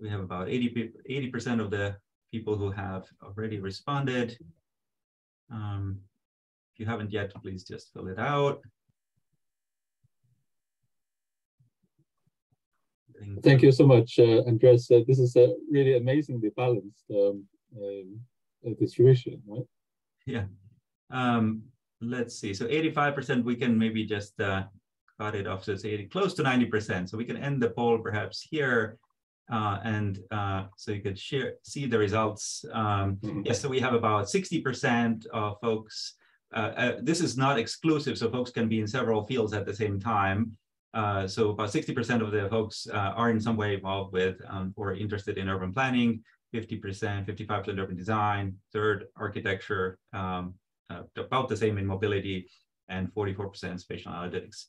We have about 80 percent of the people who have already responded. Um, if you haven't yet, please just fill it out. Thank you so much, uh, Andres. Uh, this is a really amazingly balanced um, um, distribution, right? Yeah. Um, let's see. So 85%, we can maybe just uh, cut it off. So it's 80, close to 90%. So we can end the poll perhaps here. Uh, and uh, so you could share, see the results. Um, mm -hmm. Yes, so we have about 60% of folks. Uh, uh, this is not exclusive, so folks can be in several fields at the same time. Uh, so about 60% of the folks uh, are in some way involved with um, or interested in urban planning, 50%, 55% urban design, third architecture, um, about the same in mobility, and 44% spatial analytics.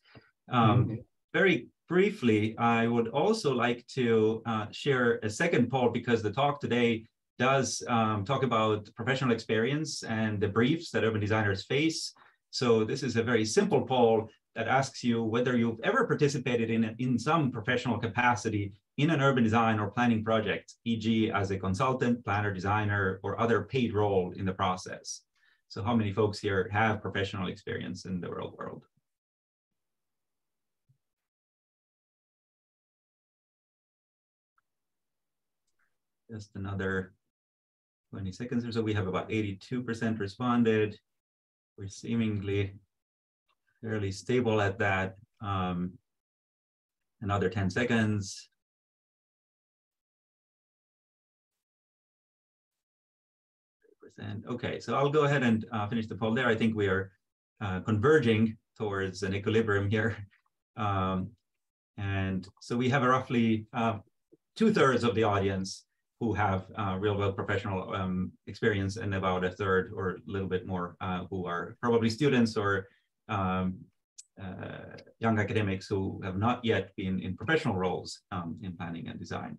Um, mm -hmm. Very briefly, I would also like to uh, share a second poll because the talk today does um, talk about professional experience and the briefs that urban designers face. So this is a very simple poll that asks you whether you've ever participated in, a, in some professional capacity in an urban design or planning project, e.g. as a consultant, planner, designer, or other paid role in the process. So how many folks here have professional experience in the real world? Just another 20 seconds or so. We have about 82% responded. We're seemingly fairly stable at that. Um, another 10 seconds. Okay, so I'll go ahead and uh, finish the poll there. I think we are uh, converging towards an equilibrium here. Um, and so we have a roughly uh, two thirds of the audience who have uh, real world professional um, experience and about a third or a little bit more uh, who are probably students or um, uh, young academics who have not yet been in professional roles um, in planning and design.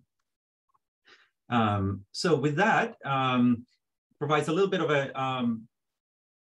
Um, so with that, um, provides a little bit of a um,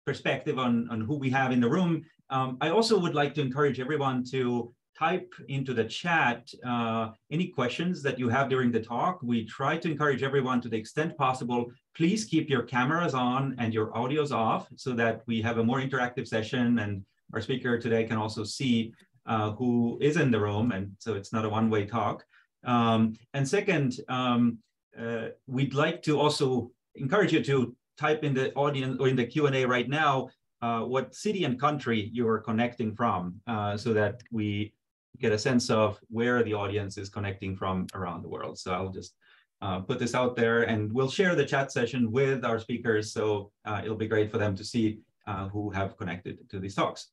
perspective on, on who we have in the room. I also would like to encourage everyone to type into the chat uh, any questions that you have during the talk. We try to encourage everyone to the extent possible, please keep your cameras on and your audios off so that we have a more interactive session and our speaker today can also see uh, who is in the room, and so it's not a one-way talk. Um, and second, um, uh, we'd like to also encourage you to type in the audience or in the Q&A right now uh, what city and country you are connecting from uh, so that we get a sense of where the audience is connecting from around the world. So I'll just uh, put this out there and we'll share the chat session with our speakers. So uh, it'll be great for them to see uh, who have connected to these talks.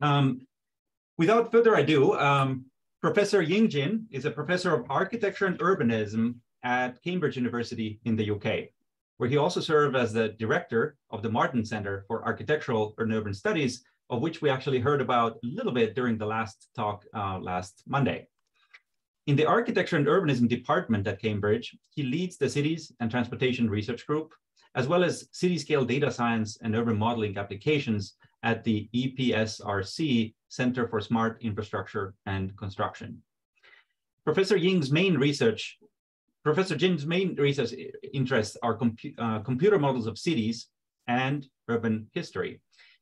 Um, without further ado, um, Professor Ying Jin is a professor of architecture and urbanism at Cambridge University in the UK, where he also served as the director of the Martin Center for Architectural and Urban Studies, of which we actually heard about a little bit during the last talk uh, last Monday. In the Architecture and Urbanism Department at Cambridge, he leads the Cities and Transportation Research Group, as well as city-scale data science and urban modeling applications at the EPSRC Center for Smart Infrastructure and Construction. Professor Ying's main research, Professor Jin's main research interests are compu uh, computer models of cities and urban history.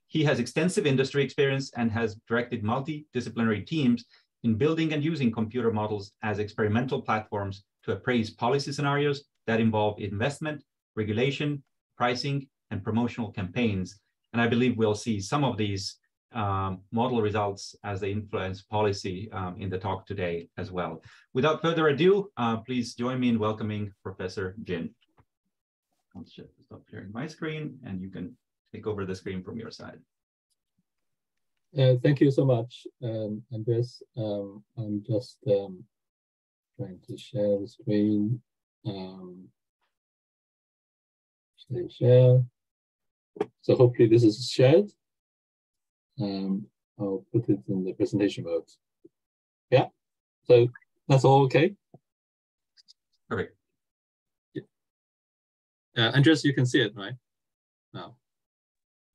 He has extensive industry experience and has directed multidisciplinary teams in building and using computer models as experimental platforms to appraise policy scenarios that involve investment, regulation, pricing, and promotional campaigns and I believe we'll see some of these um, model results as they influence policy um, in the talk today as well. Without further ado, uh, please join me in welcoming Professor Jin. I'll stop sharing my screen and you can take over the screen from your side. Uh, thank you so much, um, Andres. Um, I'm just um, trying to share the screen. Um, share. So hopefully this is shared. Um, I'll put it in the presentation mode. Yeah, so that's all okay? Perfect. Yeah. Uh, Andres, you can see it, right? Now.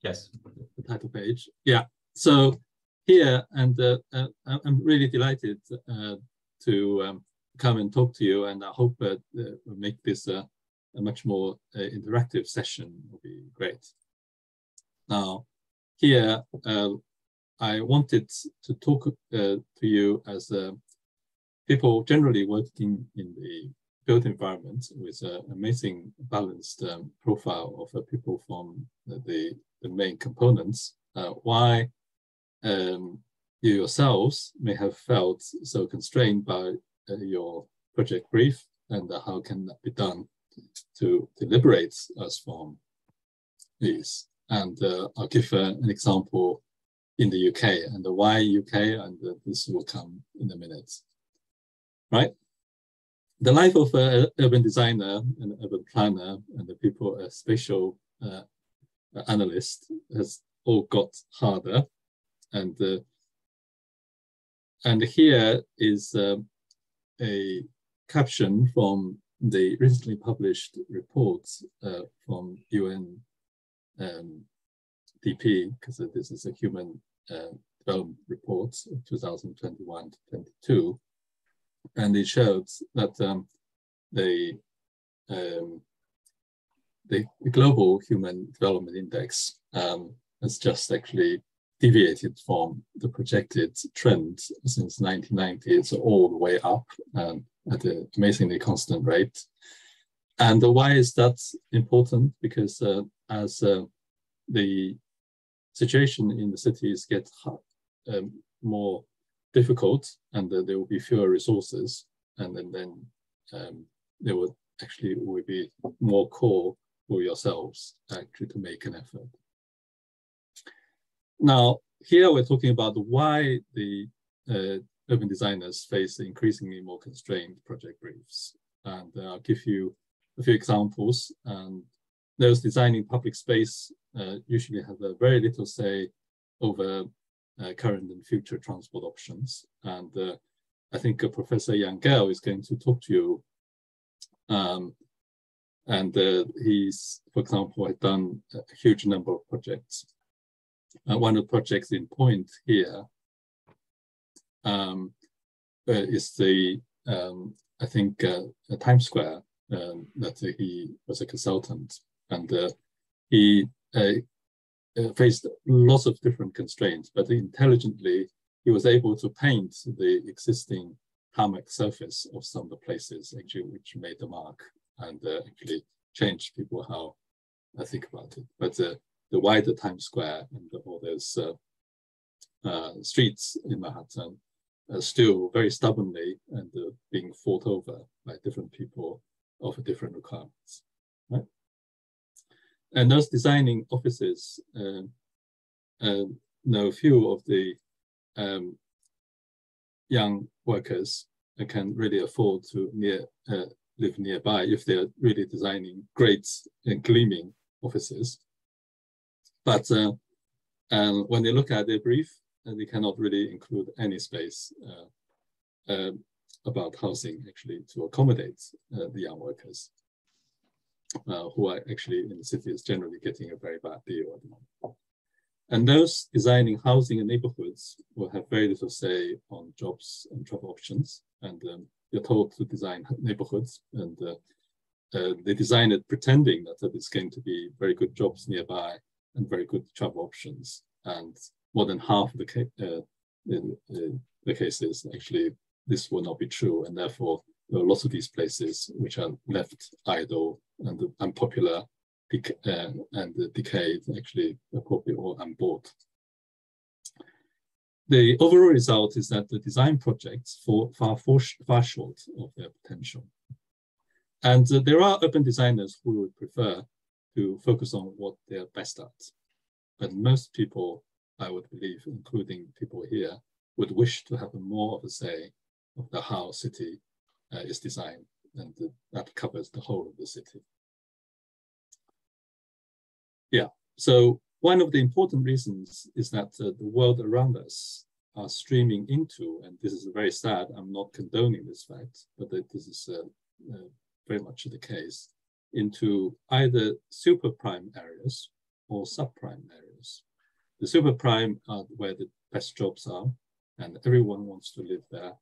Yes. The title page. Yeah. So here, and uh, uh, I'm really delighted uh, to um, come and talk to you, and I hope uh, we'll make this a much more uh, interactive session. Will be great. Now, here uh, I wanted to talk uh, to you as people generally working in the built environment with an amazing balanced um, profile of uh, people from the, the main components, uh, why um, you yourselves may have felt so constrained by uh, your project brief and how can that be done to, to liberate us from these. And uh, I'll give uh, an example in the UK and the why UK, and uh, this will come in a minute. Right? The life of an urban designer and urban planner and the people, a spatial uh, analyst has all got harder. And uh, and here is uh, a caption from the recently published reports uh, from UN um, DP, because this is a human uh, development report of 2021 to 22. And it showed that um, the, um, the, global human development index um, has just actually deviated from the projected trend since 1990. It's all the way up um, at an amazingly constant rate. And why is that important? Because uh, as uh, the situation in the cities gets um, more difficult and uh, there will be fewer resources, and then, then um, there will actually will be more core for yourselves actually to make an effort. Now, here we're talking about why the uh, urban designers face increasingly more constrained project briefs. And uh, I'll give you a few examples. And those designing public space uh, usually have a very little say over uh, current and future transport options. And uh, I think Professor Jan Gehl is going to talk to you. Um, and he's, for example, had done a huge number of projects. Uh, one of the projects in point here um, uh, is the, um, I think, uh, Times Square um, that he was a consultant. And uh, he uh, uh, faced lots of different constraints, but intelligently he was able to paint the existing tarmac surface of some of the places actually which made the mark and actually change people how I think about it. But the wider Times Square and all those uh, uh, streets in Manhattan are still very stubbornly and uh, being fought over by different people of different requirements. Right? And those designing offices uh, uh, know few of the um, young workers can really afford to near, uh, live nearby if they're really designing great and gleaming offices. But uh, and when they look at their brief, uh, they cannot really include any space uh, uh, about housing actually to accommodate uh, the young workers uh, who are actually in the cities generally getting a very bad deal at the moment. And those designing housing and neighborhoods will have very little say on jobs and travel options. And um, they're told to design neighborhoods and uh, they design it pretending that it's going to be very good jobs nearby and very good travel options. And more than half of the, ca uh, in, in the cases, actually, this will not be true. And therefore, there are lots of these places which are left idle and unpopular uh, and decayed, actually, probably all unbought. The overall result is that the design projects fall far, far, short of their potential. And uh, there are urban designers who would prefer to focus on what they're best at. But most people, I would believe, including people here, would wish to have more of a say of the how city uh, is designed, and the, that covers the whole of the city. Yeah, so one of the important reasons is that uh, the world around us are streaming into, and this is very sad, I'm not condoning this fact, but this is uh, uh, very much the case, into either super prime areas or subprime areas. The super prime are where the best jobs are, and everyone wants to live there,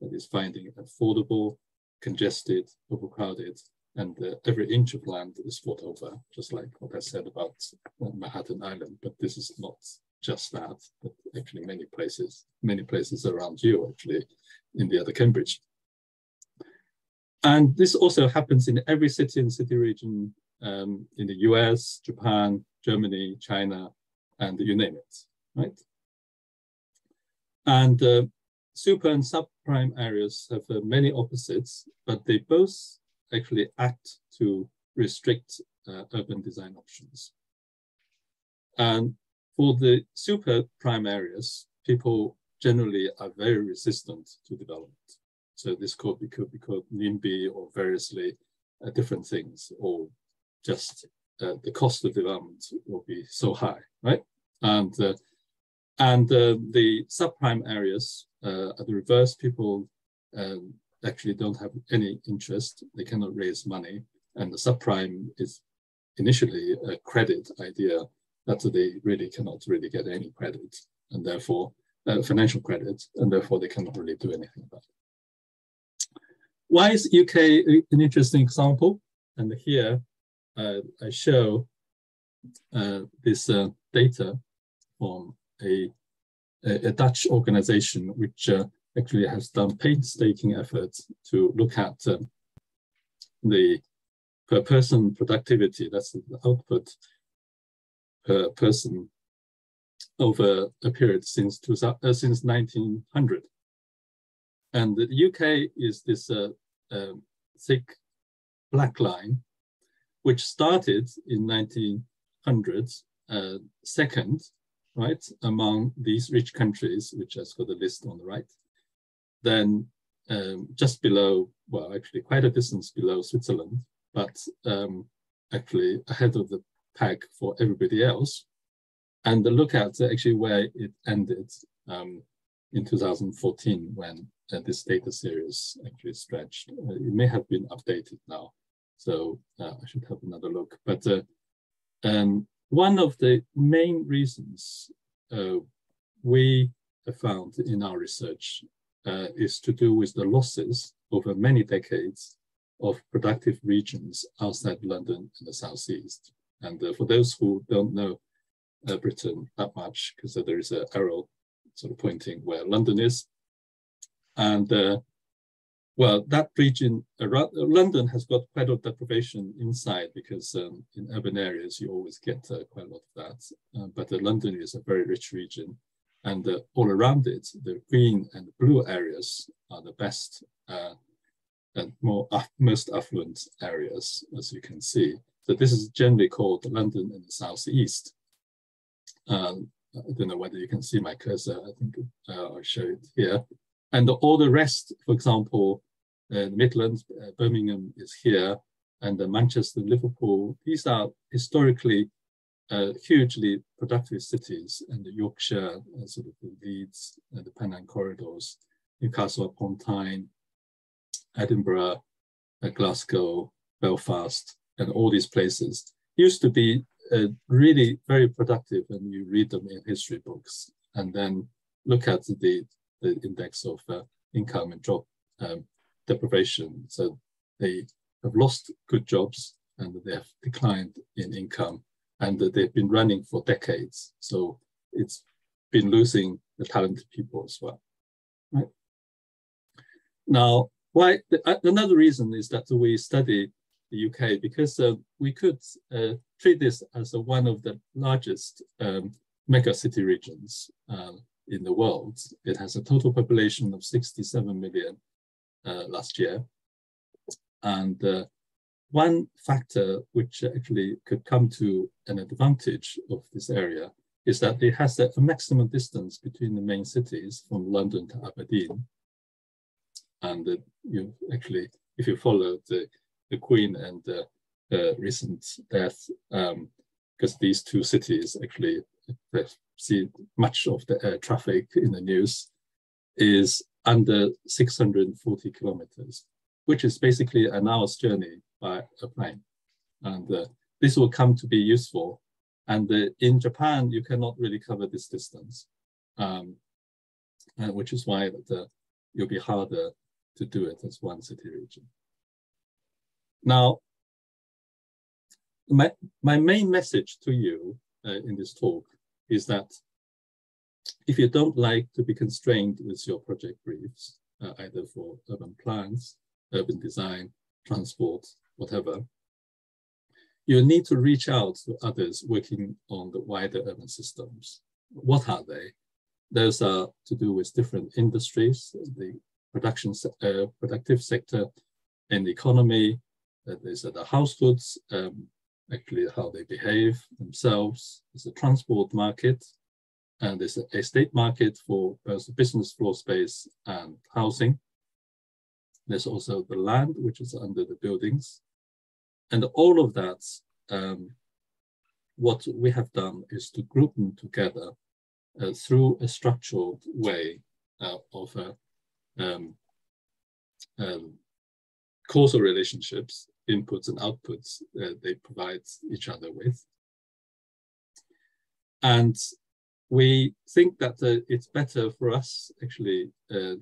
that is finding it affordable, congested, overcrowded, and uh, every inch of land is fought over, just like what I said about uh, Manhattan Island. But this is not just that, but actually many places, many places around you, actually, in the other Cambridge. And this also happens in every city and city region um, in the US, Japan, Germany, China, and you name it, right? And uh, super and subprime areas have uh, many opposites, but they both actually act to restrict uh, urban design options. And for the super prime areas, people generally are very resistant to development. So this could be, could be called NIMBY or variously uh, different things, or just uh, the cost of development will be so high, right? And uh, and uh, the subprime areas uh, are the reverse. People um, actually don't have any interest. They cannot raise money. And the subprime is initially a credit idea that they really cannot really get any credit and therefore uh, financial credit, and therefore they cannot really do anything about it. Why is UK an interesting example? And here uh, I show uh, this uh, data from a, a, Dutch organization which uh, actually has done painstaking efforts to look at um, the per person productivity, that's the output per person over a period since, uh, since 1900. And the UK is this uh, uh, thick black line, which started in 1900, uh, second, right, among these rich countries, which has got a list on the right then um, just below, well, actually quite a distance below Switzerland, but um, actually ahead of the pack for everybody else. And the look at actually where it ended um, in 2014 when uh, this data series actually stretched. Uh, it may have been updated now, so uh, I should have another look. But uh, um, one of the main reasons uh, we found in our research uh, is to do with the losses over many decades of productive regions outside London and the southeast. And uh, for those who don't know uh, Britain that much, because there is an arrow sort of pointing where London is. And uh, well, that region, around, London has got quite a lot of deprivation inside because um, in urban areas you always get uh, quite a lot of that. Uh, but London is a very rich region and uh, all around it, the green and blue areas are the best uh, and more uh, most affluent areas, as you can see. So this is generally called London in the southeast. Um, I don't know whether you can see my cursor. I think uh, I'll show it here. And all the rest, for example, uh, Midlands, uh, Birmingham is here, and Manchester, Liverpool. These are historically uh, hugely productive cities and the Yorkshire, uh, sort of the Leeds, uh, the Pennine corridors, Newcastle upon Tyne, Edinburgh, uh, Glasgow, Belfast, and all these places used to be uh, really very productive and you read them in history books and then look at the, the index of uh, income and job um, deprivation. So they have lost good jobs and they have declined in income and they've been running for decades. So it's been losing the talented people as well. Right? Now, why uh, another reason is that we study the UK because uh, we could uh, treat this as a, one of the largest um, mega city regions uh, in the world. It has a total population of 67 million uh, last year. And uh, one factor which actually could come to an advantage of this area is that it has a, maximum distance between the main cities from London to Aberdeen. And uh, you actually, if you follow the, the Queen and the uh, recent death, because um, these two cities actually see much of the air traffic in the news, is under 640 kilometers, which is basically an hour's journey by a plane. And uh, this will come to be useful. And uh, in Japan, you cannot really cover this distance, um, uh, which is why the, it'll be harder to do it as one city region. Now, my, my main message to you uh, in this talk is that if you don't like to be constrained with your project briefs, uh, either for urban plans, urban design, transport, whatever, you need to reach out to others working on the wider urban systems. What are they? Those are to do with different industries, the production, uh, productive sector in the economy, uh, there's uh, the households, um, actually how they behave themselves, there's a transport market, and there's a estate market for both business floor space and housing. There's also the land, which is under the buildings. And all of that, um, what we have done is to group them together uh, through a structured way uh, of uh, um, um, causal relationships, inputs and outputs uh, they provide each other with. And we think that uh, it's better for us, actually, uh,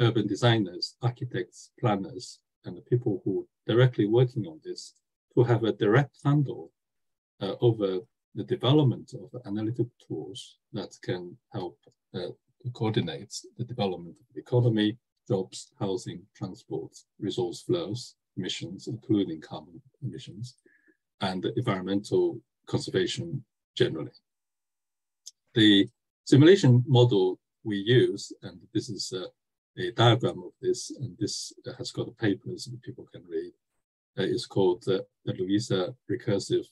urban designers, architects, planners, and the people who are directly working on this to have a direct handle uh, over the development of analytical tools that can help uh, coordinate the development of the economy, jobs, housing, transport, resource flows, emissions, including carbon emissions, and environmental conservation generally. The simulation model we use, and this is a, a diagram of this, and this has got the papers that people can read, uh, is called the LuISA Recursive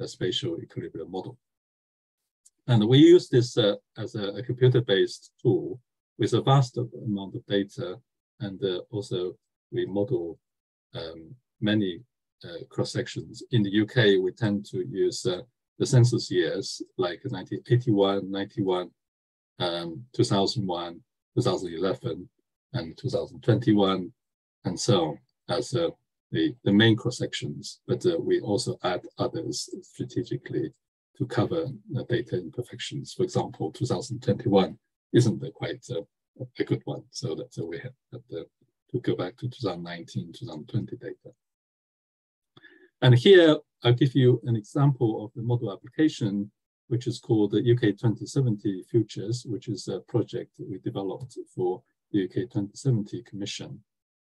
uh, Spatial Equilibrium Model. And we use this uh, as a, a computer-based tool with a vast amount of data, and uh, also we model um, many cross sections. In the UK, we tend to use the census years like 1981, 91, um, 2001, 2011, and 2021, and so on as uh, the, the main cross sections. But uh, we also add others strategically to cover uh, data imperfections. For example, 2021 isn't quite uh, a good one, so that we have to go back to 2019, 2020 data. And here I'll give you an example of the model application, which is called the UK 2070 Futures, which is a project we developed for the UK 2070 Commission.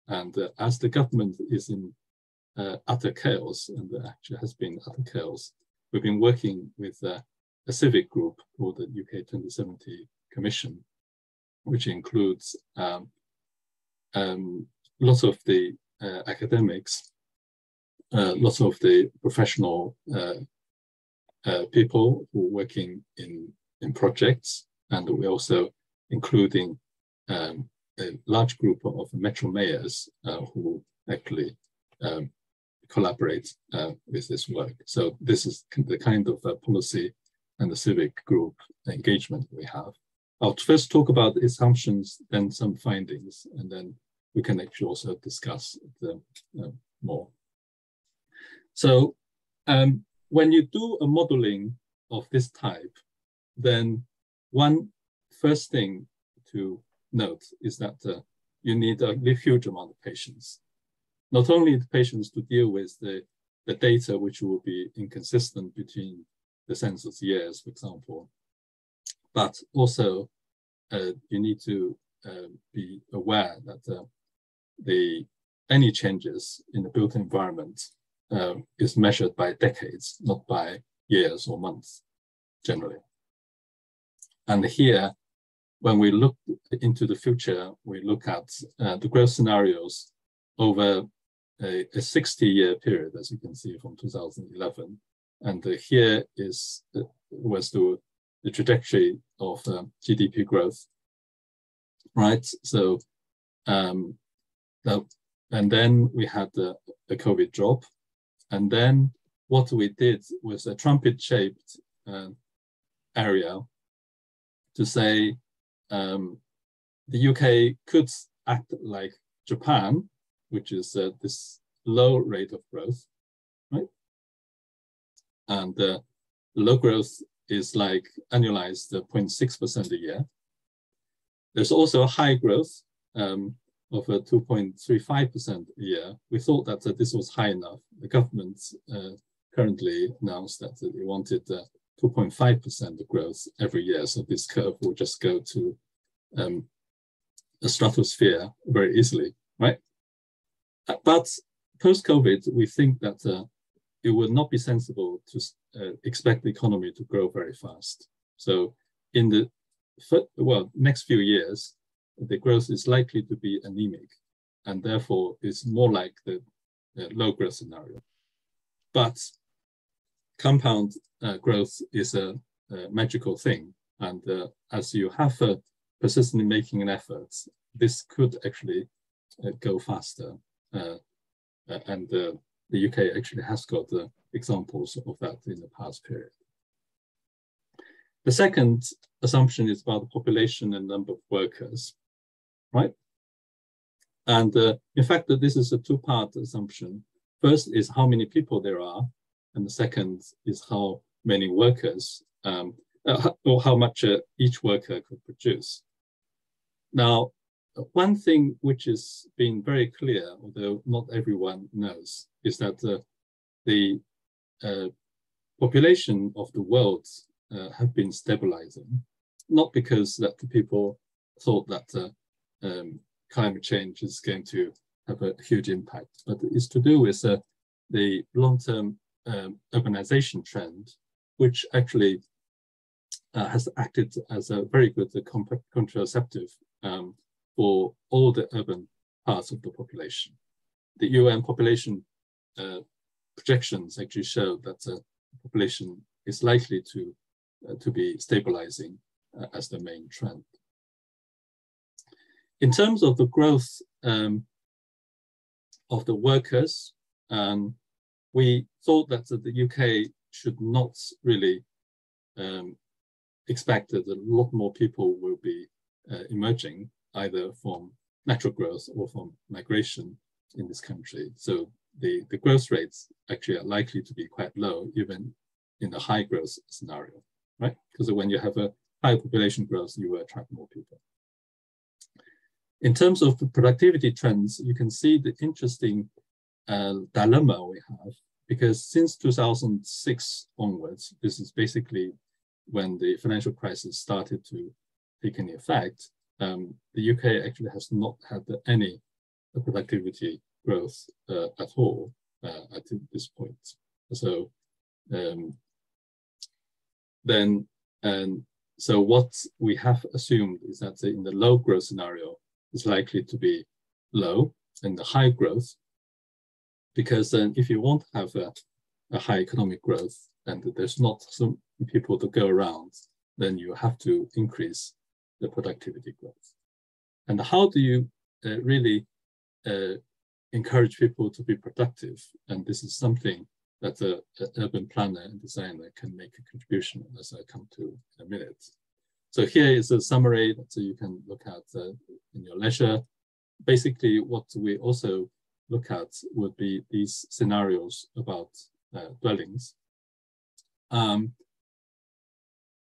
And uh, as the government is in uh, utter chaos, and actually has been utter chaos, we've been working with uh, a civic group called the UK 2070 Commission, which includes um, um, lots of the uh, academics uh, lots of the professional uh, people who are working in, in projects, and we're also including um, a large group of metro mayors who actually um, collaborate uh, with this work. So this is the kind of uh, policy and the civic group engagement we have. I'll first talk about assumptions, then some findings, and then we can actually also discuss them uh, more. So um, when you do a modeling of this type, then one first thing to note is that uh, you need a huge amount of patience. Not only the patience to deal with the, the data which will be inconsistent between the census years, for example, but also uh, you need to uh, be aware that uh, the any changes in the built environment uh, is measured by decades, not by years or months generally. And here, when we look into the future, we look at uh, the growth scenarios over a, a 60 year period, as you can see from 2011. And uh, here is uh, was the, the trajectory of um, GDP growth, right? So, um, that, and then we had the, the COVID drop, and then what we did was a trumpet shaped uh, area to say um, the UK could act like Japan, which is uh, this low rate of growth, right? And uh, low growth is like annualized 0.6% a year. There's also a high growth, um, of 2.35% a year, we thought that uh, this was high enough. The government uh, currently announced that they wanted 2.5% growth every year. So this curve will just go to um, a stratosphere very easily, right? Uh, but post-COVID, we think that uh, it would not be sensible to uh, expect the economy to grow very fast. So in the well next few years, the growth is likely to be anemic, and therefore is more like the, the low growth scenario. But compound uh, growth is a, a, magical thing, and uh, as you have uh, persistently making an effort, this could actually uh, go faster. And the UK actually has got examples of that in the past period. The second assumption is about the population and number of workers, right? And uh, in fact, that this is a two-part assumption. First is how many people there are, and the second is how many workers, um, uh, or how much uh, each worker could produce. Now, one thing which has been very clear, although not everyone knows, is that uh, the uh, population of the world uh, have been stabilizing, not because that the people thought that uh, um, climate change is going to have a huge impact, but it's to do with the long-term um, urbanization trend, which actually uh, has acted as a very good contraceptive um, for all the urban parts of the population. The UN population uh, projections actually show that the population is likely to, uh, to be stabilizing uh, as the main trend. In terms of the growth um, of the workers, um, we thought that the UK should not really um, expect that a lot more people will be uh, emerging either from natural growth or from migration in this country. So the, the growth rates actually are likely to be quite low, even in the high growth scenario, right? Because when you have a high population growth, you will attract more people. In terms of productivity trends, you can see the interesting uh, dilemma we have, because since 2006 onwards, this is basically when the financial crisis started to take any effect, um, the UK actually has not had any productivity growth uh, at all uh, at this point. So um, then, and so what we have assumed is that in the low growth scenario is likely to be low and the high growth, because then if you want to have a, a high economic growth and there's not some people to go around, then you have to increase the productivity growth. And how do you uh, really uh, encourage people to be productive? And this is something that an urban planner and designer can make a contribution as I come to in a minute. So here is a summary that you can look at uh, in your leisure. Basically, what we also look at would be these scenarios about uh, dwellings. Um,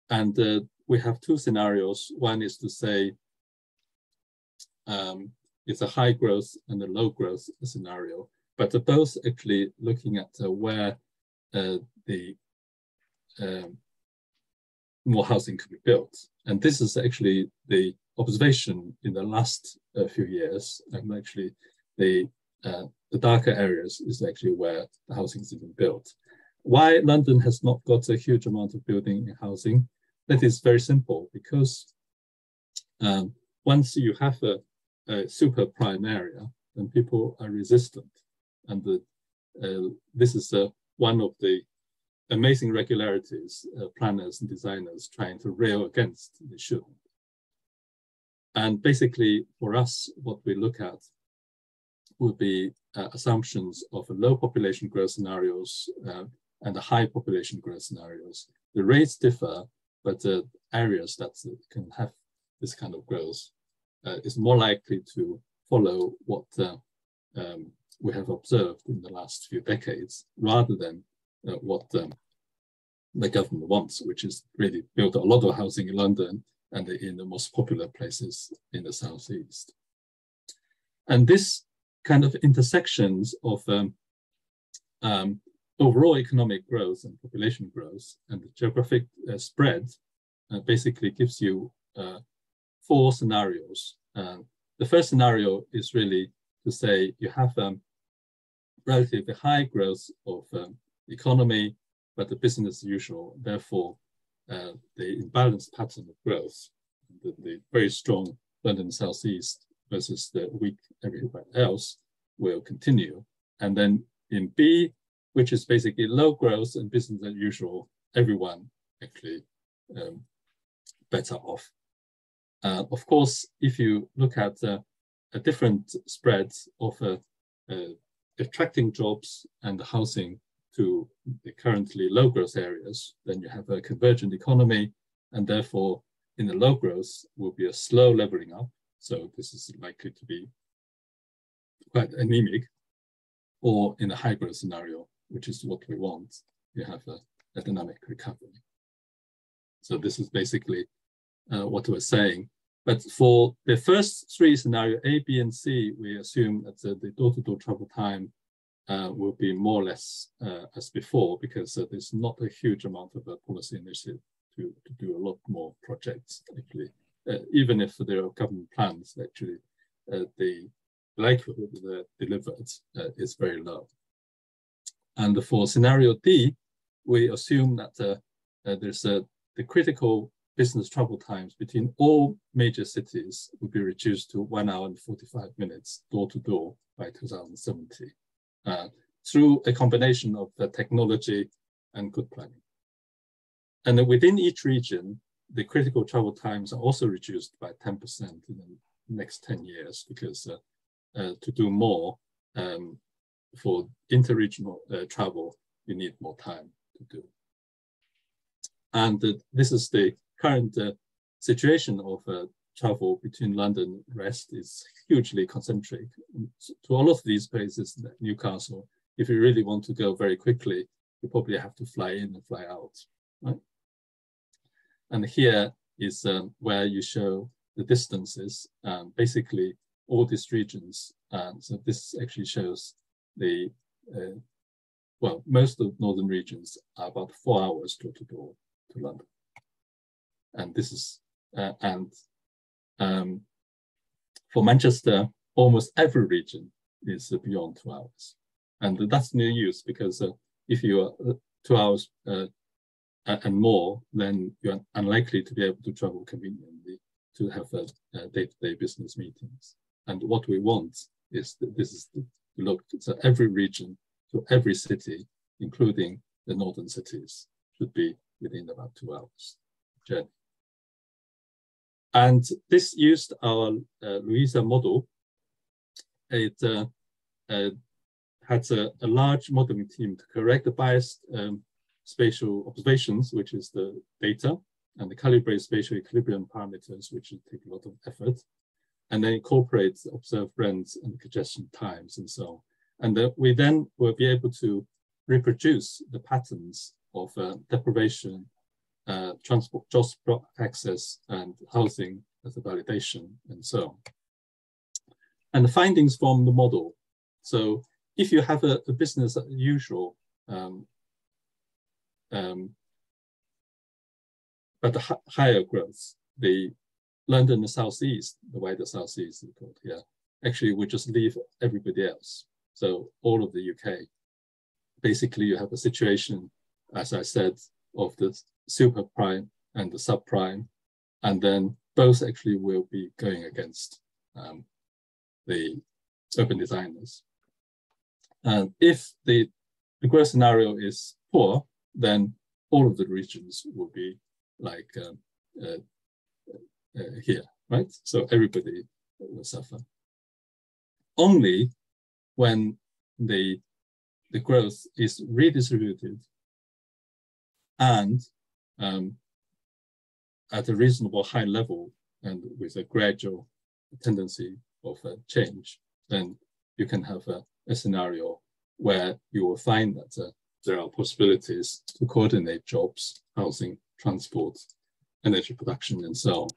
and uh, we have two scenarios. One is to say um, it's a high growth and a low growth scenario, but they're both actually looking at uh, where uh, the um, more housing could be built. And this is actually the observation in the last uh, few years. And actually, the uh, the darker areas is actually where the housing is being built. Why London has not got a huge amount of building in housing that is very simple because um, once you have a, a, super prime area, then people are resistant. And the, uh, this is uh, one of the amazing regularities uh, planners and designers trying to rail against the shouldn't. And basically, for us, what we look at would be uh, assumptions of low population growth scenarios uh, and the high population growth scenarios. The rates differ, but the areas that can have this kind of growth uh, is more likely to follow what uh, um, we have observed in the last few decades, rather than uh, what um, the government wants, which is really build a lot of housing in London and in the most popular places in the southeast. And this kind of intersections of um, um, overall economic growth and population growth and the geographic uh, spread uh, basically gives you uh, four scenarios. the first scenario is really to say you have um, relatively high growth of um, economy, but the business as usual. Therefore, uh, the imbalanced pattern of growth, the, the, very strong London Southeast versus the weak everywhere else will continue. And then in B, which is basically low growth and business as usual, everyone actually um, better off. Uh, of course, if you look at uh, a different spread of uh, uh attracting jobs and housing to the currently low growth areas, then you have a convergent economy, and therefore in the low growth will be a slow leveling up. So this is likely to be quite anemic, or in a growth scenario, which is what we want, you have a, a dynamic recovery. So this is basically uh, what we're saying. But for the first three scenario, A, B, and C, we assume that the door-to-door -door travel time uh, will be more or less uh, as before because uh, there's not a huge amount of policy initiative to, to do a lot more projects actually. Even if there are government plans, actually, the likelihood that delivered is very low. And for scenario D, we assume that uh, uh, there's a, the critical business travel times between all major cities will be reduced to one hour and 45 minutes door to door by 2070 uh, through a combination of the technology and good planning. And within each region, the critical travel times are also reduced by 10% in the next 10 years because uh, uh, to do more um, for interregional uh, travel, you need more time to do. And uh, this is the current uh, situation of travel between London and rest is hugely concentric. To all of these places, Newcastle, if you really want to go very quickly, you probably have to fly in and fly out, right? And here is um, where you show the distances, um, basically all these regions. Um, so this actually shows the, uh, well, most of northern regions are about four hours door to door to London. And this is, uh, and um, for Manchester, almost every region is beyond two hours. And that's no use because uh, if you are uh, two hours uh, and more, then you're unlikely to be able to travel conveniently to have a day-to-day business meetings. And what we want is that this is look so every region to every city, including the northern cities, should be within about two hours journey. And this used our uh, LuISA model. It uh, uh, had a, a, large modeling team to correct the biased um, spatial observations, which is the data, and the calibrate spatial equilibrium parameters, which take a lot of effort, and then incorporate observed rents and congestion times and so on. And uh, we then will be able to reproduce the patterns of uh, deprivation uh, transport, access, and housing as a validation, and so on. And the findings from the model. So if you have a, a business as usual, um, um, but the higher growth, the London the Southeast, the wider Southeast is called here, actually we just leave everybody else. So all of the UK. Basically, you have a situation, as I said, of the super prime and the subprime, and then both actually will be going against um, the urban designers. And if the, the growth scenario is poor, then all of the regions will be like um, uh, uh, here, right? So everybody will suffer. Only when the, the growth is redistributed and um, at a reasonable high level and with a gradual tendency of uh, change, then you can have a, a, scenario where you will find that uh, there are possibilities to coordinate jobs, housing, transport, energy production, and so on,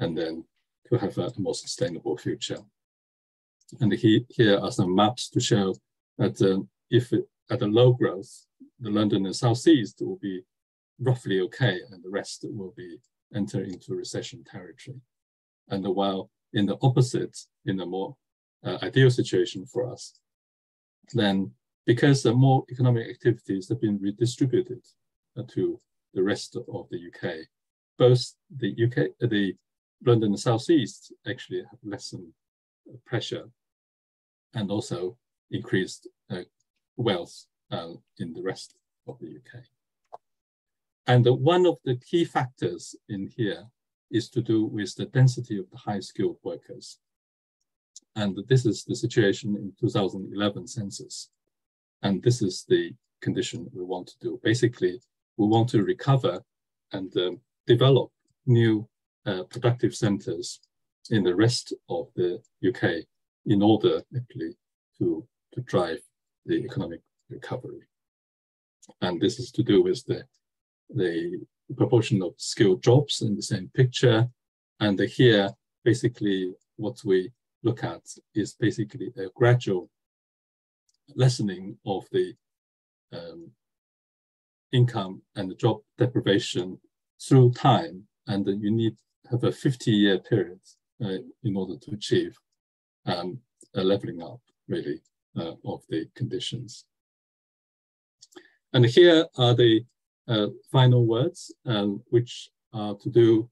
and then to have a, more sustainable future. And he, here are some maps to show that uh, if it, at a low growth, the London and Southeast will be roughly okay, and the rest will be enter into recession territory. And while in the opposite, in a more uh, ideal situation for us, then because the more economic activities have been redistributed uh, to the rest of the UK, both the UK, uh, the London and Southeast actually have lessened pressure and also increased uh, wealth uh, in the rest of the UK. And one of the key factors in here is to do with the density of the high skilled workers. And this is the situation in 2011 census. And this is the condition we want to do. Basically, we want to recover and um, develop new uh, productive centers in the rest of the UK in order actually to, to drive the economic recovery. And this is to do with the, the proportion of skilled jobs in the same picture. And here, basically, what we look at is basically a gradual lessening of the um, income and the job deprivation through time. And you need have a 50 year period uh, in order to achieve um, a leveling up really uh, of the conditions. And here are the uh, final words, um, which are to do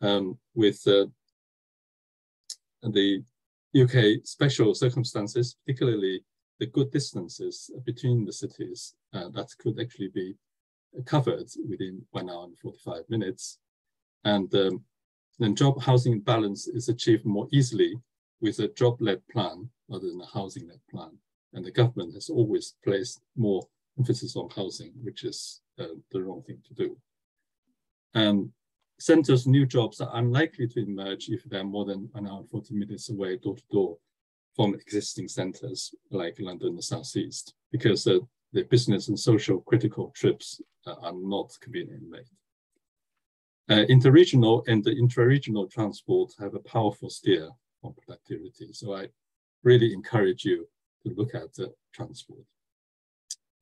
um, with uh, the UK special circumstances, particularly the good distances between the cities uh, that could actually be covered within one hour and 45 minutes. And um, then job housing balance is achieved more easily with a job-led plan rather than a housing-led plan. And the government has always placed more emphasis on housing, which is uh, the wrong thing to do. And centers new jobs are unlikely to emerge if they're more than an hour and 40 minutes away door to door from existing centers like London and the Southeast, because uh, the business and social critical trips uh, are not conveniently made. Uh, interregional and the intra-regional transport have a powerful steer on productivity. So I really encourage you to look at the transport.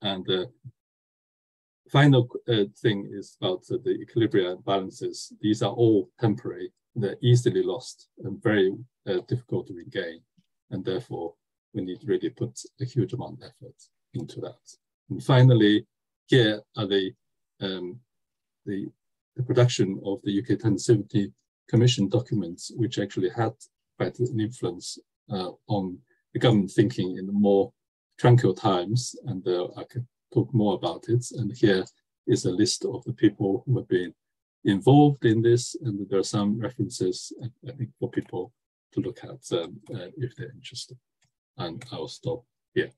And the final uh, thing is about uh, the equilibrium balances. These are all temporary. They're easily lost and very uh, difficult to regain. And therefore, we need really put a huge amount of effort into that. And finally, here are the, um, the the production of the UK 2070 Commission documents, which actually had quite an influence uh, on the government thinking in the more tranquil times. And uh, I could talk more about it. And here is a list of the people who have been involved in this. And there are some references, I, think, for people to look at um, uh, if they're interested. And I'll stop here.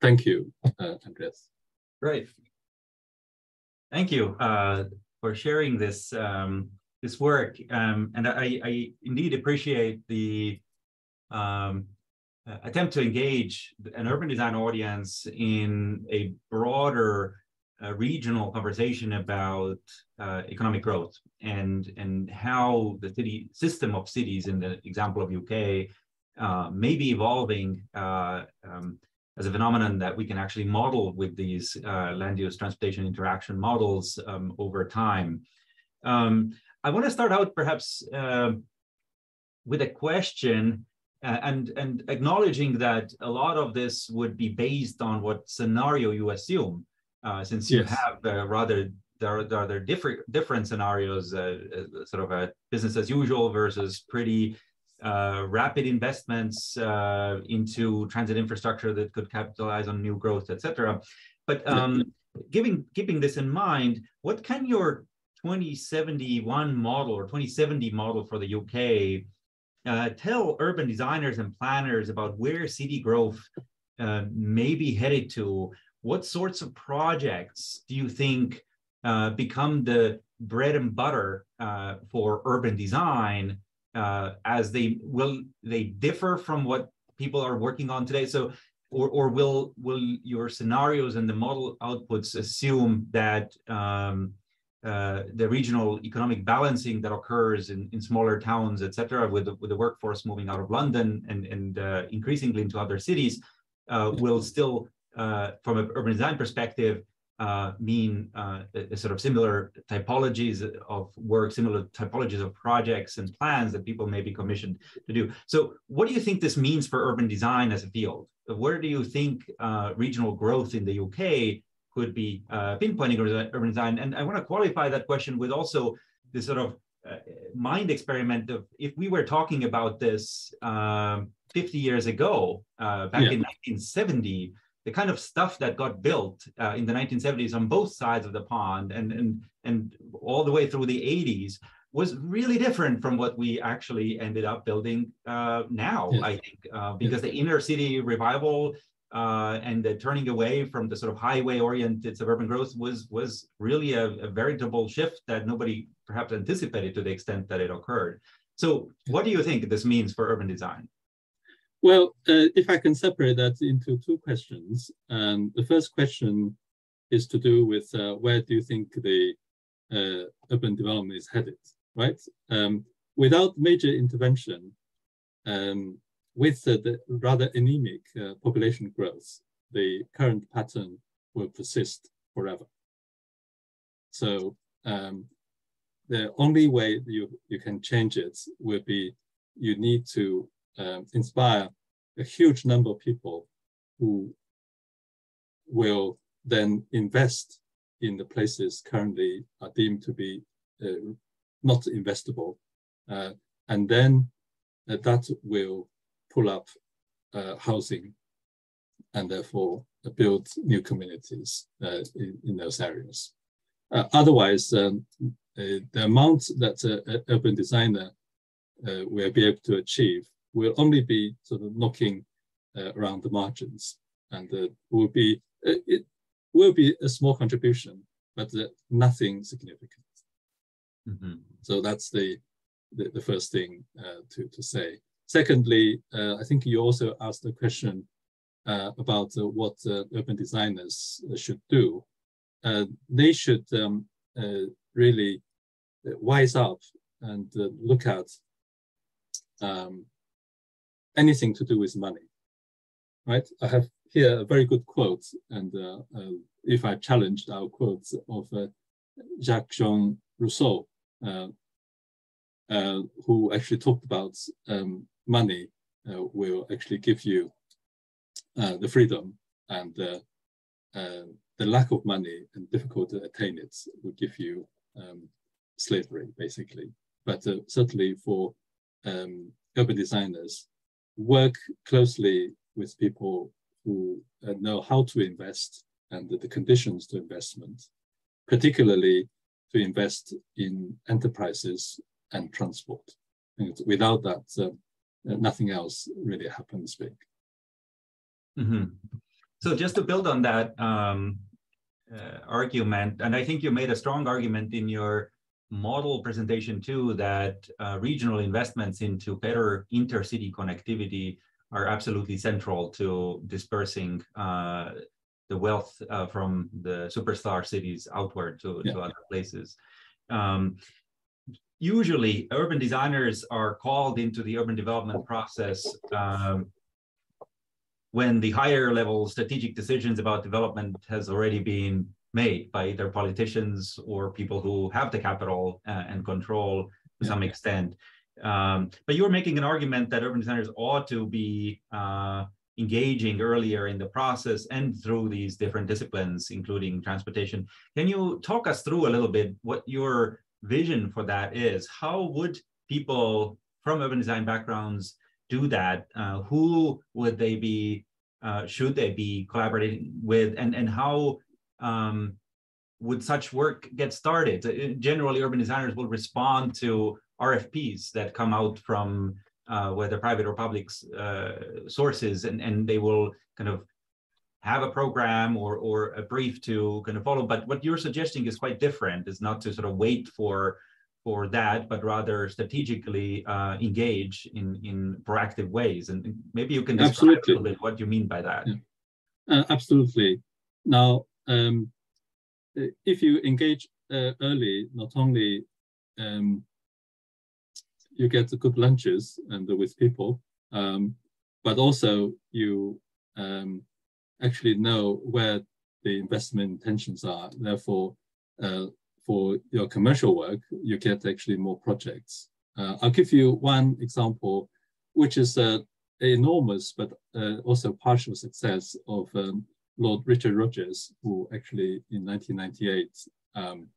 Thank you, uh, Andreas. Great. Thank you. Uh, for sharing this um, this work. Um, and I, I, indeed appreciate the um, uh, attempt to engage an urban design audience in a broader uh, regional conversation about uh, economic growth and and how the city system of cities in the example of UK uh, may be evolving uh, um, as a phenomenon that we can actually model with these uh, land use transportation interaction models um, over time. Um, I want to start out perhaps uh, with a question uh, and, and acknowledging that a lot of this would be based on what scenario you assume, uh, since you have uh, rather there are, there are different different scenarios, uh, sort of a business as usual versus pretty uh, rapid investments uh, into transit infrastructure that could capitalize on new growth, et cetera. But um, giving, keeping this in mind, what can your 2071 model or 2070 model for the UK uh, tell urban designers and planners about where city growth uh, may be headed to? What sorts of projects do you think uh, become the bread and butter uh, for urban design uh, as they will they differ from what people are working on today? So or, or will will your scenarios and the model outputs assume that um, uh, the regional economic balancing that occurs in, in smaller towns, et cetera, with the, with the workforce moving out of London and, and uh, increasingly into other cities, uh, will still, from an urban design perspective, uh, mean uh, a, a sort of similar typologies of work, similar typologies of projects and plans that people may be commissioned to do. So what do you think this means for urban design as a field? Where do you think regional growth in the UK could be uh, pinpointing urban design. And I want to qualify that question with also this sort of uh, mind experiment of if we were talking about this um, 50 years ago, uh, back yeah. in 1970, the kind of stuff that got built uh, in the 1970s on both sides of the pond and, and, and all the way through the 80s was really different from what we actually ended up building uh, now. I think, uh, because the inner city revival uh, and the turning away from the sort of highway-oriented suburban growth was was really a, a, veritable shift that nobody perhaps anticipated to the extent that it occurred. So, what do you think this means for urban design? Well, uh, if I can separate that into two questions, um, the first question is to do with uh, where do you think the uh, urban development is headed, right? Um, without major intervention, um, with the rather anemic uh, population growth, the current pattern will persist forever. So um, the only way you, you can change it will be you need to um, inspire a huge number of people who will then invest in the places currently are deemed to be uh, not investable. Uh, and then uh, that will pull up uh, housing and therefore build new communities uh, in, in, those areas. Uh, otherwise, um, uh, the amount that an urban designer uh, will be able to achieve will only be sort of knocking uh, around the margins and will be it will be a small contribution, but nothing significant. Mm -hmm. So that's the, the, the first thing to, to say. Secondly, uh, I think you also asked a question uh, about uh, what uh, urban designers uh, should do. Uh, they should um, really wise up and look at um, anything to do with money. Right? I have here a very good quote, and if I challenged our quotes of Jacques Jean Rousseau, uh, who actually talked about um, money uh, will actually give you uh, the freedom and uh, the lack of money and difficult to attain it will give you um, slavery, basically. But uh, certainly for um, urban designers, work closely with people who uh, know how to invest and the, conditions to investment, particularly to invest in enterprises and transport. And without that, uh, nothing else really happens big. Mm-hmm. So just to build on that um, uh, argument, and I think you made a strong argument in your model presentation too, that uh, regional investments into better intercity connectivity are absolutely central to dispersing uh, the wealth uh, from the superstar cities outward to, yeah. to other places. Um, usually urban designers are called into the urban development process um, when the higher level strategic decisions about development has already been made by either politicians or people who have the capital uh, and control to some extent. Um, but you're making an argument that urban designers ought to be uh, engaging earlier in the process and through these different disciplines, including transportation. Can you talk us through a little bit what your vision for that is. How would people from urban design backgrounds do that? Uh, who would they be? Uh, should they be collaborating with? And and how um, would such work get started? Uh, generally, urban designers will respond to RFPs that come out from uh, whether private or public uh, sources, and, and they will kind of have a program or, or a brief to kind of follow. But what you're suggesting is quite different. Is not to sort of wait for for that, but rather strategically uh, engage in in proactive ways. And maybe you can describe absolutely. a little bit what you mean by that. Yeah. Uh, absolutely. Now, um, if you engage uh, early, not only um, you get good lunches and with people, um, but also you um, actually know where the investment intentions are. Therefore, uh, for your commercial work, you get actually more projects. Uh, I'll give you one example, which is uh, enormous but uh, also partial success of um, Lord Richard Rogers, who actually in 1998 um,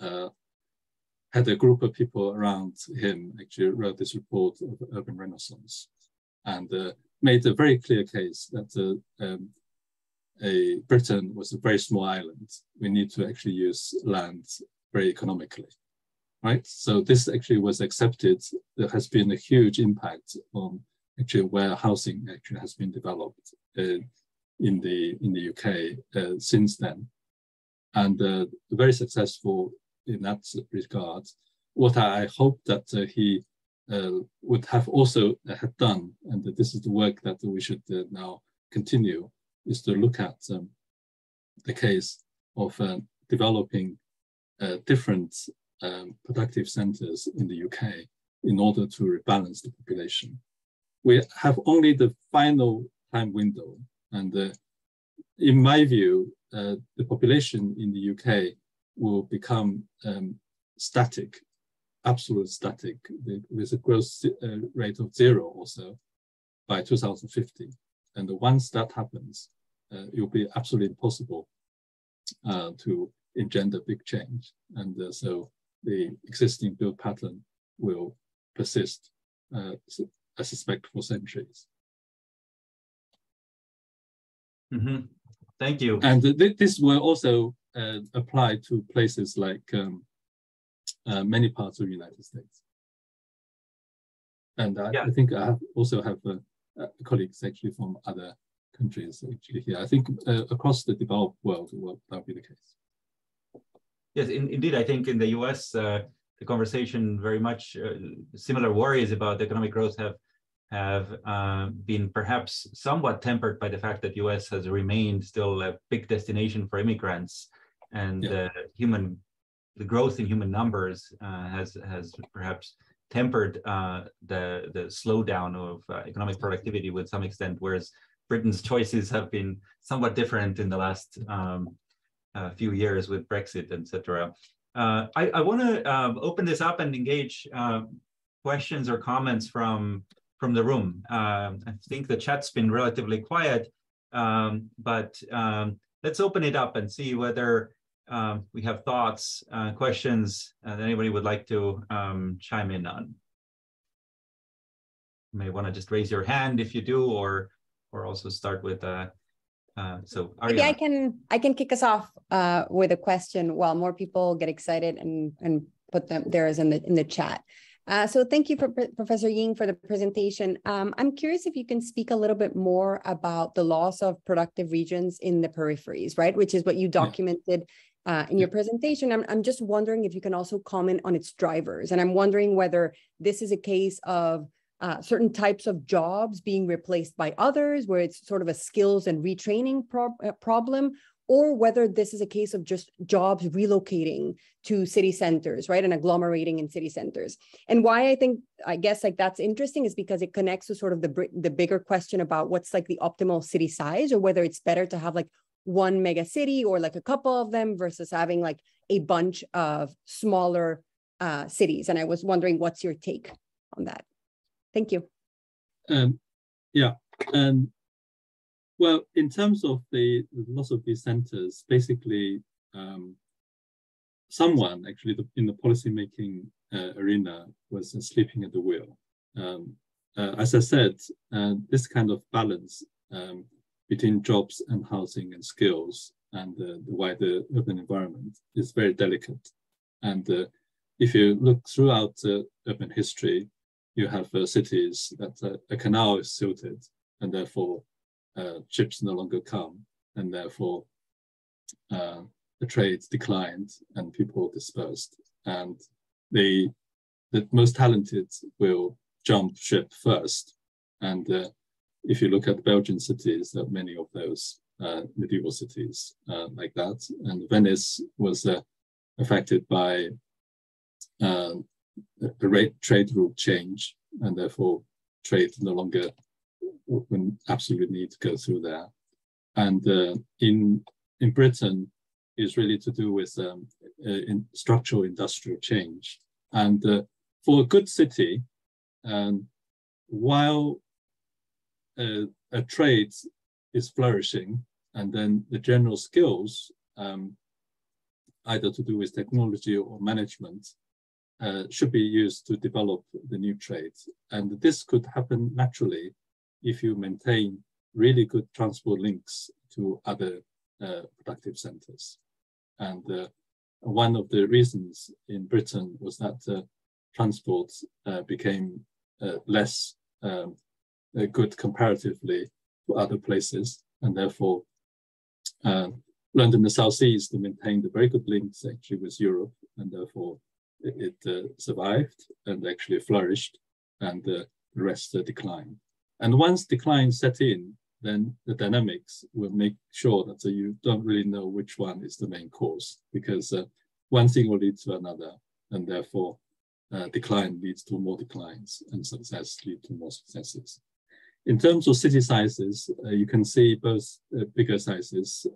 uh, had a group of people around him actually wrote this report of urban renaissance and uh, made a very clear case that uh, um, a Britain was a very small island. We need to actually use land very economically, right? So this actually was accepted. There has been a huge impact on actually where housing actually has been developed uh, in the in the UK uh, since then, and uh, very successful in that regard. What I hope that uh, he would have also had done, and this is the work that we should now continue, is to look at um, the case of developing different um, productive centers in the UK in order to rebalance the population we have only the final time window. And uh, in my view, uh, the population in the UK will become um, static, absolute static, with a growth uh, rate of zero or so by 2050. And once that happens, uh, it will be absolutely impossible uh, to engender big change. And uh, so the existing build pattern will persist. So I suspect, for centuries. Mm -hmm. Thank you. And th this will also uh, apply to places like um, uh, many parts of the United States. And I, yeah. I think I have also have uh, uh colleagues actually from other countries actually here. I think uh, across the developed world, will that be the case. Yes, in, indeed. I think in the U.S., uh, the conversation very much similar worries about economic growth have have uh, been perhaps somewhat tempered by the fact that US has remained still a big destination for immigrants and yeah. uh, human the growth in human numbers uh, has has perhaps tempered uh, the the slowdown of uh, economic productivity with some extent whereas Britain's choices have been somewhat different in the last um, few years with Brexit etc uh, I, I want to open this up and engage questions or comments from from the room. Um, I think the chat's been relatively quiet, um, but um, let's open it up and see whether um, we have thoughts, uh, questions that anybody would like to um, chime in on. You may want to just raise your hand if you do, or or also start with. Uh, uh, so Ariana. maybe I can I can kick us off uh, with a question while more people get excited and and put them theirs in the in the chat. Uh, so thank you for Professor Ying for the presentation. Um, I'm curious if you can speak a little bit more about the loss of productive regions in the peripheries, right? Which is what you documented uh, in your presentation. I'm, I'm just wondering if you can also comment on its drivers. And I'm wondering whether this is a case of uh, certain types of jobs being replaced by others, where it's sort of a skills and retraining pro uh, problem, or whether this is a case of just jobs relocating to city centers, right, and agglomerating in city centers. And why I think, I guess, like that's interesting is because it connects to sort of the the bigger question about what's like the optimal city size, or whether it's better to have like one mega city or like a couple of them versus having like a bunch of smaller uh, cities. And I was wondering, what's your take on that? Thank you. Um, yeah, um, well, in terms of the loss of these centers, basically, um, someone actually in the policymaking uh, arena was uh, sleeping at the wheel. Um, uh, as I said, uh, this kind of balance um, between jobs and housing and skills and the wider urban environment is very delicate. And uh, if you look throughout urban history, you have uh, cities that a canal is silted and therefore uh, ships no longer come, and therefore uh, the trade declined and people dispersed. And the the most talented will jump ship first. And uh, if you look at Belgian cities, there are many of those uh, medieval cities uh, like that. And Venice was uh, affected by the rate trade rule change, and therefore trade no longer would absolutely need to go through there. And uh, in in Britain, is really to do with um, uh, in structural industrial change. And uh, for a good city, um, while uh, a trade is flourishing, and then the general skills, um, either to do with technology or management, uh, should be used to develop the new trades. And this could happen naturally if you maintain really good transport links to other uh, productive centers. And uh, one of the reasons in Britain was that uh, transport uh, became uh, less um, good comparatively to other places, and therefore London, the South southeast, maintained a very good links actually with Europe, and therefore it, uh, survived and actually flourished, and uh, the rest uh, declined. And once decline set in, then the dynamics will make sure that you don't really know which one is the main cause, because uh, one thing will lead to another, and therefore uh, decline leads to more declines, and success lead to more successes. In terms of city sizes, uh, you can see both bigger sizes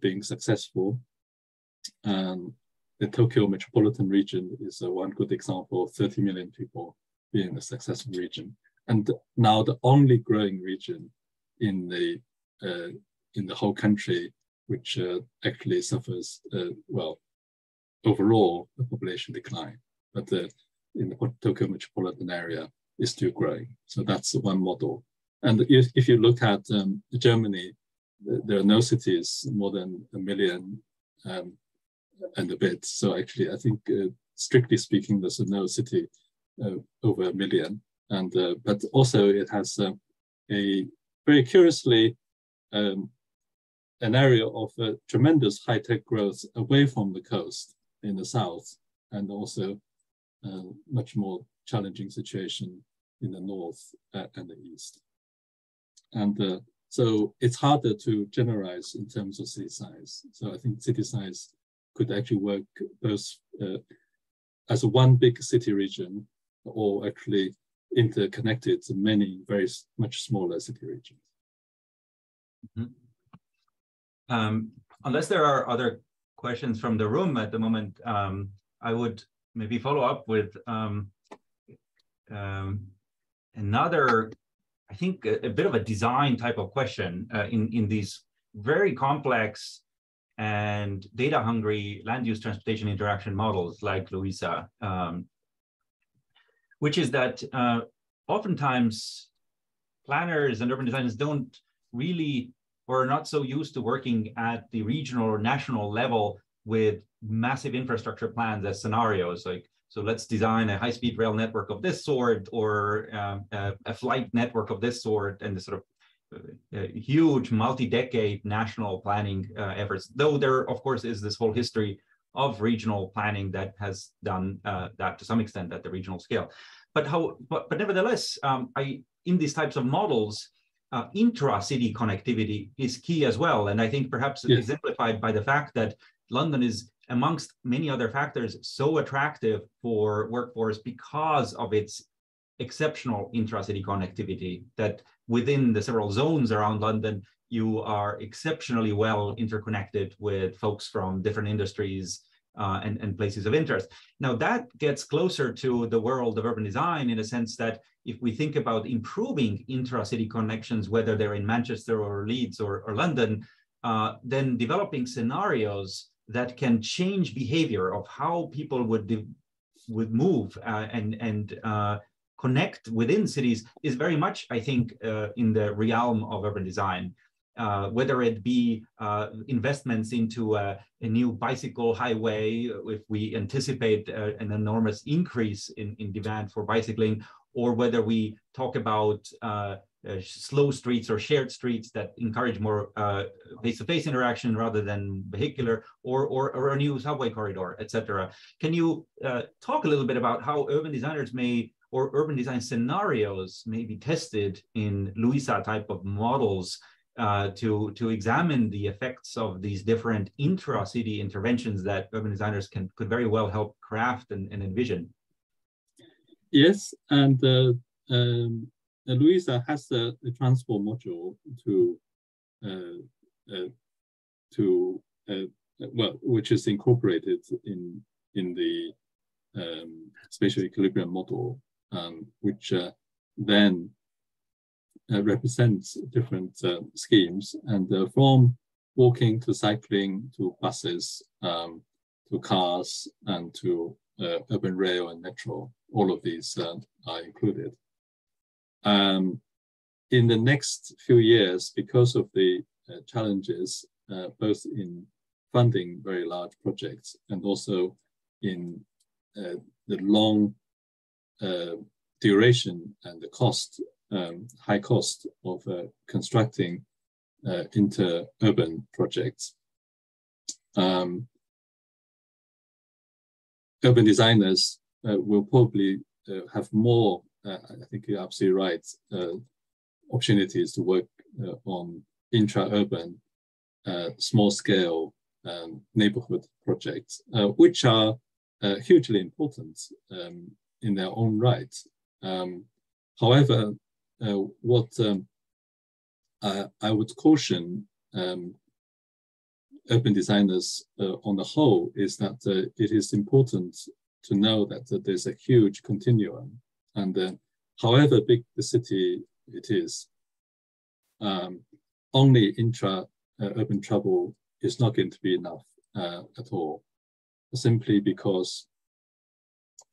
being successful. Um, the Tokyo metropolitan region is uh, one good example of 30 million people being a successful region. And now the only growing region in the uh, in the whole country, which uh, actually suffers, uh, well, overall the population decline, but the, in the Tokyo metropolitan area is still growing. So that's one model. And if, if you look at um, Germany, there are no cities more than a million um, and a bit. So actually, I think uh, strictly speaking, there's no city uh, over a million. And uh, but also it has uh, a very curiously um, an area of uh, tremendous high tech growth away from the coast in the south, and also uh, much more challenging situation in the north and the east. And so it's harder to generalize in terms of city size. So I think city size could actually work both uh, as one big city region or actually interconnected to many very much smaller city regions. Mm -hmm. um, unless there are other questions from the room at the moment, um, I would maybe follow up with um, um another, I think, a, a, bit of a design type of question uh, in, in these very complex and data hungry land use transportation interaction models like LuISA, um, which is that uh, oftentimes planners and urban designers don't really or are not so used to working at the regional or national level with massive infrastructure plans as scenarios like so let's design a high-speed rail network of this sort or um, a, a, flight network of this sort and the sort of uh, huge multi-decade national planning uh, efforts, though there, of course, is this whole history of regional planning that has done uh, that to some extent at the regional scale. But how? But, but nevertheless, um, I in these types of models, uh, intra-city connectivity is key as well, and I think perhaps yes. exemplified by the fact that London is amongst many other factors so attractive for workforce because of its exceptional intra-city connectivity that within the several zones around London, you are exceptionally well interconnected with folks from different industries uh, and, and places of interest. Now that gets closer to the world of urban design in a sense that if we think about improving intra-city connections, whether they're in Manchester or Leeds or, or London, uh, then developing scenarios that can change behavior of how people would would move uh, and and uh, connect within cities is very much, I think, uh, in the realm of urban design. Uh, whether it be uh, investments into a, a, new bicycle highway, if we anticipate uh, an enormous increase in, in demand for bicycling, or whether we talk about uh, uh, slow streets or shared streets that encourage more face-to-face -face interaction rather than vehicular, or, or, or, a new subway corridor, etc. Can you talk a little bit about how urban designers may or urban design scenarios may be tested in LuISA type of models uh, to, to examine the effects of these different intra-city interventions that urban designers can could very well help craft and, and envision. Yes, and uh, um, uh, LuISA has a, transport module to uh, uh to uh, well, which is incorporated in in the um, spatial equilibrium model, um, which then represents different uh, schemes. And uh, from walking to cycling to buses um, to cars and to uh, urban rail and metro, all of these uh, are included. Um, in the next few years, because of the challenges, both in funding very large projects and also in uh, the long uh, duration and the cost, um, high cost of uh, constructing uh, inter-urban projects. Um, urban designers uh, will probably uh, have more, I think you're absolutely right, opportunities to work on intra-urban, small-scale um, neighborhood projects, uh, which are uh, hugely important um, in their own right. Um, however, uh, what um, I, I, would caution um, urban designers uh, on the whole is that uh, it is important to know that there's a huge continuum and uh, however big the city it is, um, only intra-urban travel is not going to be enough uh, at all, simply because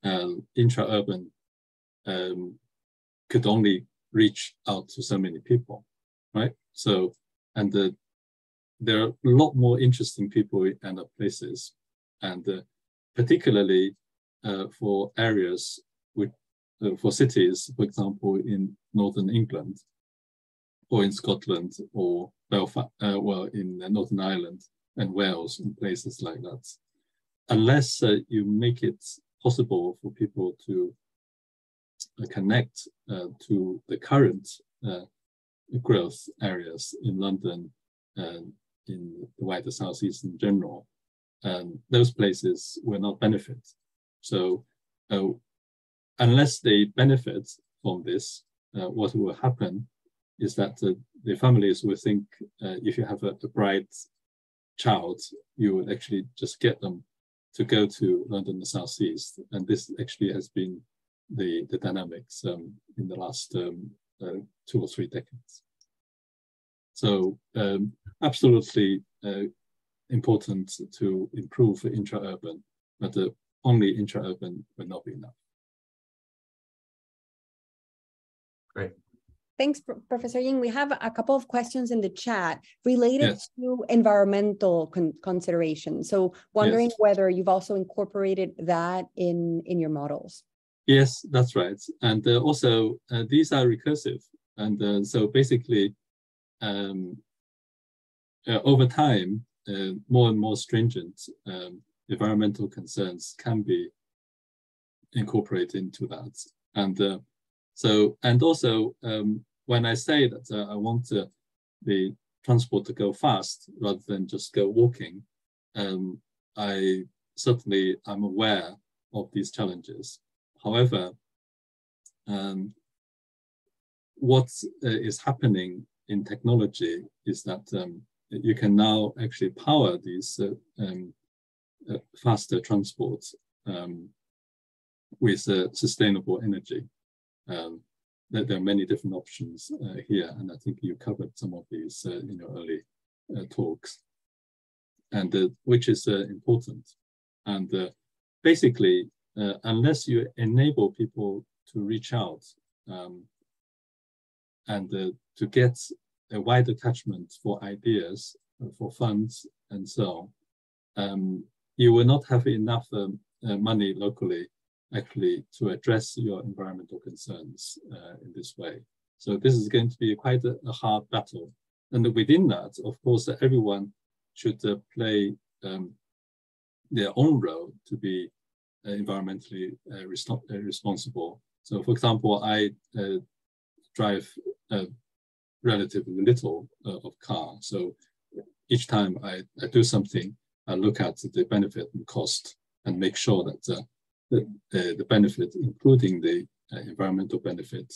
um, intra-urban um, could only reach out to so many people, right? So, and the, there are a lot more interesting people and places, and uh, particularly uh, for areas with, uh, for cities, for example, in northern England, or in Scotland, or Belfast, uh, well, in Northern Ireland and Wales and places like that. Unless uh, you make it possible for people to uh, connect uh, to the current uh, growth areas in London and in the wider Southeast in general, um, those places will not benefit. So uh, unless they benefit from this, uh, what will happen is that the families will think uh, if you have a, a, bright child, you would actually just get them to go to London the Southeast. And this actually has been the, the dynamics um, in the last um, uh, two or three decades. So um, absolutely uh, important to improve intra-urban, but uh, only intra-urban will not be enough. Great. Thanks, Professor Ying. We have a couple of questions in the chat related yes. to environmental con considerations. So wondering yes. whether you've also incorporated that in, in your models. Yes, that's right. And uh, also, uh, these are recursive. And uh, so basically, um, uh, over time, uh, more and more stringent um, environmental concerns can be incorporated into that. And uh, so, and also, um, when I say that I want the transport to go fast rather than just go walking, um, I certainly am aware of these challenges. However, um, what uh, is happening in technology is that um, you can now actually power these uh, um, uh, faster transports um, with uh, sustainable energy. Um, there, there, are many different options uh, here, and I think you covered some of these uh, in your early talks, and which is important. And uh, unless you enable people to reach out um, and to get a wider catchment for ideas, for funds, and so on, um, you will not have enough um, money locally actually to address your environmental concerns uh, in this way. So this is going to be quite a, a hard battle. And within that, of course, everyone should uh, play um, their own role to be uh, environmentally uh, uh, responsible. So for example, I uh, drive relatively little uh, of car. So each time I, I do something, I look at the benefit and cost and make sure that uh, the, the, the, benefit, including the uh, environmental benefit,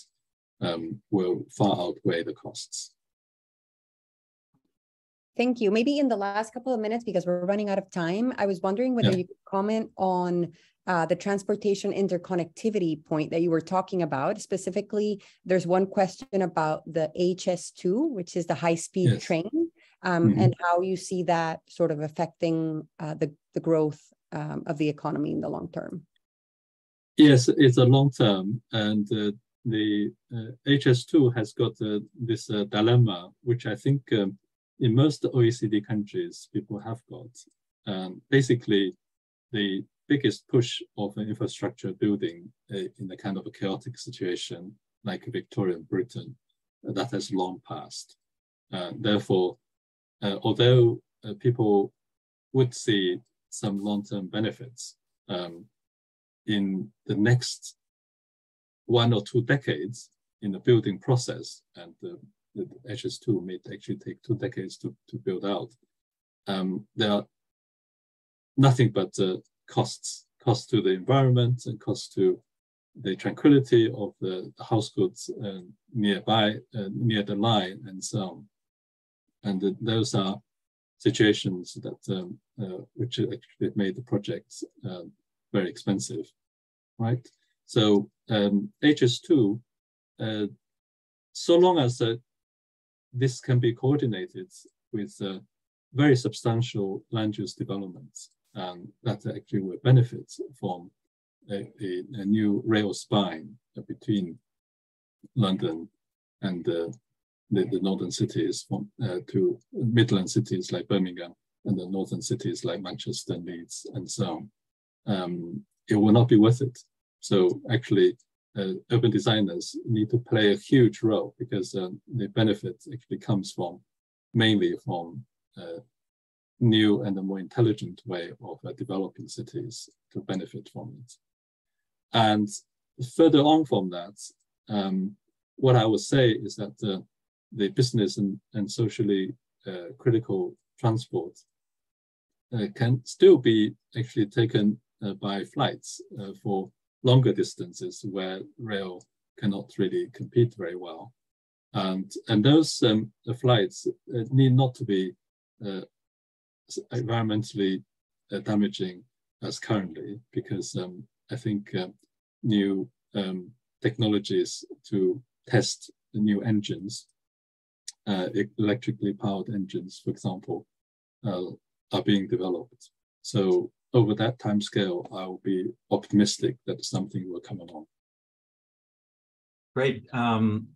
um, will far outweigh the costs. Thank you. Maybe in the last couple of minutes, because we're running out of time, I was wondering whether yeah. you could comment on uh, the transportation interconnectivity point that you were talking about. Specifically, there's one question about the HS2, which is the high speed yes. train, um, mm -hmm. and how you see that sort of affecting uh, the, the growth um, of the economy in the long term. Yes, it's a long term. And uh, the HS2 uh, has got uh, this uh, dilemma, which I think um, in most OECD countries, people have got. Um, basically, the biggest push of an infrastructure building uh, in a kind of a chaotic situation like Victorian Britain, uh, that has long passed. Uh, therefore, uh, although uh, people would see some long-term benefits um, in the next one or two decades in the building process, and the, the HS2 may actually take two decades to, to build out, um, there are nothing but uh, costs, costs to the environment and costs to the tranquility of the, the house goods uh, nearby, uh, near the line and so on. And those are situations that um, uh, which actually made the projects uh, very expensive, right? So um, HS2, uh, so long as uh, this can be coordinated with very substantial land use developments, um, that actually will benefit from a, a, a new rail spine between London and uh, the, the, northern cities from, uh, to Midland cities like Birmingham and the northern cities like Manchester, Leeds, and so on. Um, it will not be worth it. So actually, uh, urban designers need to play a huge role because uh, the benefit actually comes from mainly from uh, new and a more intelligent way of uh, developing cities to benefit from it. And further on from that, um, what I would say is that the business and, and socially uh, critical transport uh, can still be actually taken uh, by flights uh, for longer distances where rail cannot really compete very well. And, and those um, flights need not to be environmentally uh, damaging as currently, because um, I think uh, new um, technologies to test the new engines, uh, electrically powered engines, for example, uh, are being developed. So over that time scale, I will be optimistic that something will come along. Great. Um,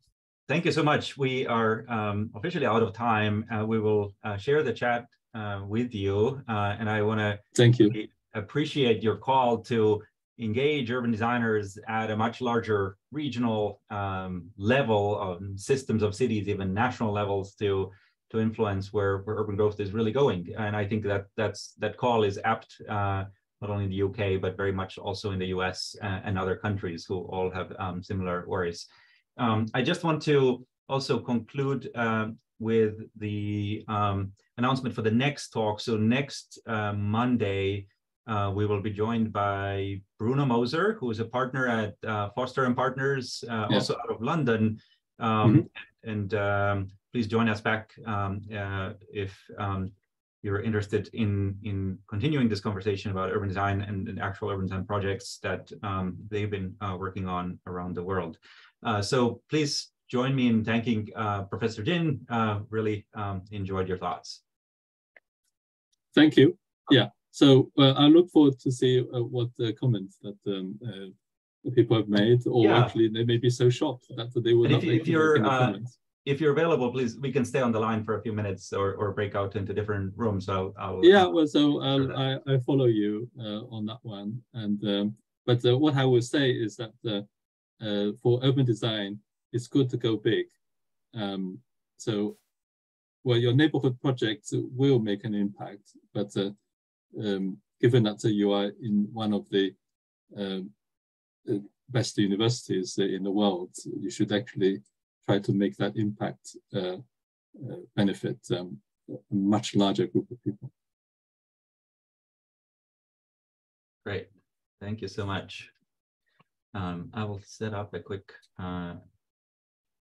thank you so much. We are um, officially out of time. Uh, we will uh, share the chat uh, with you. Uh, and I want to thank you. Appreciate your call to engage urban designers at a much larger regional um, level of systems of cities, even national levels, to to influence where, where urban growth is really going. And I think that that's that call is apt. Uh, not only in the UK, but very much also in the US and, and other countries who all have um, similar worries. Um, I just want to also conclude uh, with the um, announcement for the next talk. So next uh, Monday, uh, we will be joined by Bruno Moser, who is a partner at uh, Foster and Partners, uh, also out of London. Um, mm -hmm. And um, please join us back um, uh, if um, you're interested in, in continuing this conversation about urban design and, and actual urban design projects that um, they've been uh, working on around the world. so please join me in thanking uh, Professor Jin. Uh, really um, enjoyed your thoughts. Thank you. Yeah. So uh, I look forward to see uh, what the comments that um, uh, people have made, or yeah. actually they may be so shocked that they will and not if, if you're uh, if you're available, please we can stay on the line for a few minutes or, or break out into different rooms. So I'll, yeah. Well, so I, I follow you on that one, and um, but what I will say is that for urban design it's good to go big. Um, so, well, your neighborhood projects will make an impact, but uh, um, given that uh, you are in one of the um, uh, best universities in the world, you should actually try to make that impact uh, uh, benefit um, a much larger group of people. Great, thank you so much. Um, I will set up a quick uh,